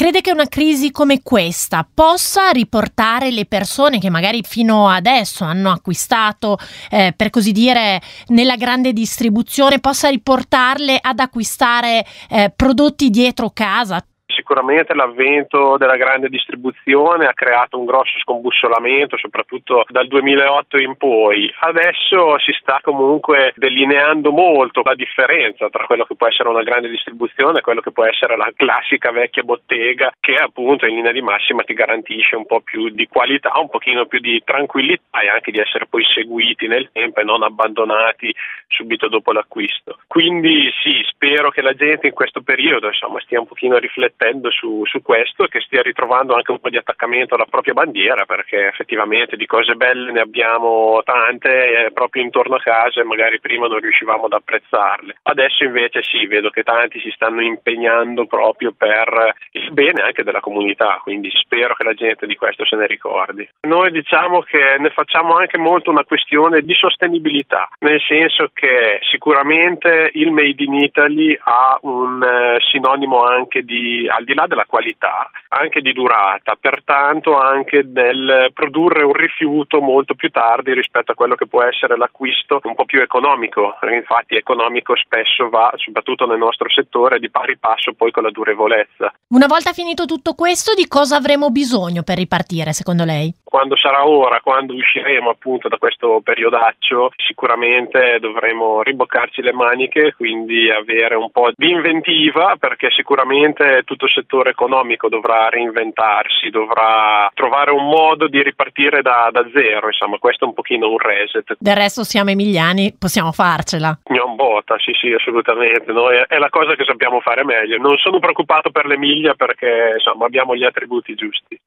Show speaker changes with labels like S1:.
S1: crede che una crisi come questa possa riportare le persone che magari fino adesso hanno acquistato, eh, per così dire, nella grande distribuzione, possa riportarle ad acquistare eh, prodotti dietro casa?
S2: Sicuramente l'avvento della grande distribuzione ha creato un grosso scombussolamento, soprattutto dal 2008 in poi. Adesso si sta comunque delineando molto la differenza tra quello che può essere una grande distribuzione e quello che può essere la classica vecchia bottega che appunto in linea di massima ti garantisce un po' più di qualità, un pochino più di tranquillità e anche di essere poi seguiti nel tempo e non abbandonati subito dopo l'acquisto. Quindi sì, spero che la gente in questo periodo insomma, stia un pochino riflettendo su, su, questo e che stia ritrovando anche un po' di attaccamento alla propria bandiera perché effettivamente di cose belle ne abbiamo tante eh, proprio intorno a casa e magari prima non riuscivamo ad apprezzarle. Adesso invece sì, vedo che tanti si stanno impegnando proprio per il bene anche della comunità, quindi spero che la gente di questo se ne ricordi. Noi diciamo che ne facciamo anche molto una questione di sostenibilità, nel senso che sicuramente il Made in Italy ha un eh, sinonimo anche di al di là della qualità, anche di durata, pertanto anche nel produrre un rifiuto molto più tardi rispetto a quello che può essere l'acquisto un po' più economico. Infatti economico spesso va, soprattutto nel nostro settore, di pari passo poi con la durevolezza.
S1: Una volta finito tutto questo, di cosa avremo bisogno per ripartire secondo lei?
S2: Quando sarà ora, quando usciremo appunto da questo periodaccio, sicuramente dovremo riboccarci le maniche, quindi avere un po' di inventiva perché sicuramente tutto il settore economico dovrà reinventarsi, dovrà trovare un modo di ripartire da, da zero, insomma questo è un pochino un reset.
S1: Del resto siamo emiliani, possiamo farcela.
S2: Non botta, sì sì assolutamente, Noi è la cosa che sappiamo fare meglio. Non sono preoccupato per l'Emilia perché insomma abbiamo gli attributi giusti.